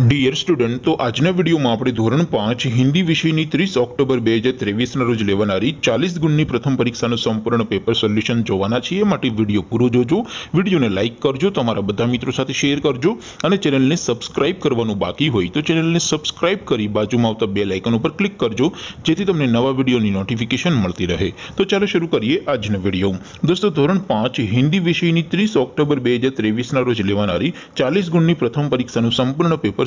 Dear student તો આજના વિડીયોમાં આપણે ધોરણ પાંચ હિન્દી વિષયની ત્રીસ ઓક્ટોબર બે હજાર ત્રેવીસના રોજ લેવાનારી ચાલીસ ગુણની પ્રથમ પરીક્ષાનું સંપૂર્ણ પેપર સોલ્યુશન જોવાના છીએ. માટે વીડિયો પૂરો જોજો. વિડીયોને લાઇક કરજો, તમારા બધા મિત્રો સાથે શેર કરજો અને ચેનલને સબસ્ક્રાઇબ કરવાનું બાકી હોય તો ચેનલને સબસ્ક્રાઇબ કરી બાજુમાં આવતા બે લાઇકન ઉપર ક્લિક કરજો, જેથી તમને નવા વિડીયોની નોટિફિકેશન મળતી રહે. તો ચાલો શરૂ કરીએ આજનો વીડિયો. દોસ્તો, ધોરણ પાંચ હિન્દી વિષયની ત્રીસ ઓક્ટોબર બે હજાર ત્રેવીસના રોજ લેવાનારી ચાલીસ ગુણની પ્રથમ પરીક્ષાનું સંપૂર્ણ પેપર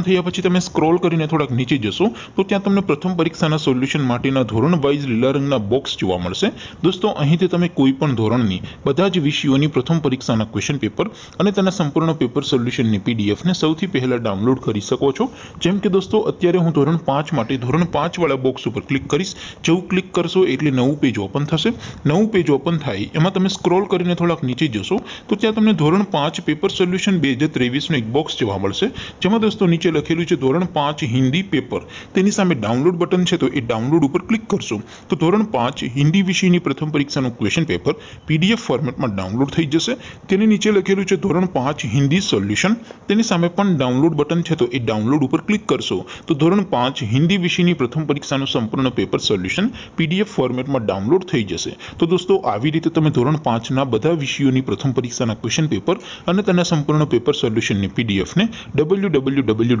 થયા પછી તમે સ્ક્રોલ કરીને થોડાક નીચે જશો, તો ત્યાં તમને પ્રથમ પરીક્ષાના સોલ્યુશન માટેના ધોરણ વાઇઝ લીલા રંગના બોક્સ જોવા મળશે. દોસ્તો, અહીંથી તમે કોઈ પણ ધોરણની બધા જ વિષયોની પ્રથમ પરીક્ષાના ક્વેશ્ચન પેપર અને તેના સંપૂર્ણ પેપર સોલ્યુશનની પીડીએફને સૌથી પહેલાં ડાઉનલોડ કરી શકો છો. જેમ કે દોસ્તો, અત્યારે હું ધોરણ પાંચ માટે ધોરણ પાંચવાળા બોક્સ ઉપર ક્લિક કરીશ. જેવું ક્લિક કરશો એટલે નવું પેજ ઓપન થશે. નવું પેજ ઓપન થાય, એમાં તમે સ્ક્રોલ કરીને થોડાક નીચે જશો, તો ત્યાં તમને ધોરણ પાંચ પેપર સોલ્યુશન બે હજાર ત્રેવીસનું એક બોક્સ જોવા મળશે. જેમાં દોસ્તો નીચે લખેલું છે, ધોરણ પાંચ હિન્દી પેપર. તેની સામે ડાઉનલોડ બટન છે, તો એ ડાઉનલોડ ઉપર ક્લિક કરશો. તો ધોરણ પાંચ હિન્દી વિષયની પ્રથમ પરીક્ષાનું ક્વેશ્ચન પેપર પીડીએફ ફોર્મેટમાં ડાઉનલોડ થઈ જશે. તેની નીચે લખેલું છે, ધોરણ પાંચ હિન્દી સોલ્યુશન. તેની સામે પણ ડાઉનલોડ બટન છે, તો એ ડાઉનલોડ ઉપર ક્લિક કરશો. તો ધોરણ પાંચ હિન્દી વિષયની પ્રથમ પરીક્ષાનું સંપૂર્ણ પેપર સોલ્યુશન પીડીએફ ફોર્મેટમાં ડાઉનલોડ થઈ જશે. તો દોસ્તો, આવી રીતે તમે ધોરણ પાંચના બધા વિષયોની પ્રથમ પરીક્ષાના ક્વેશ્ચન પેપર અને તેના સંપૂર્ણ પેપર સોલ્યુશનની પીડીએફને W W W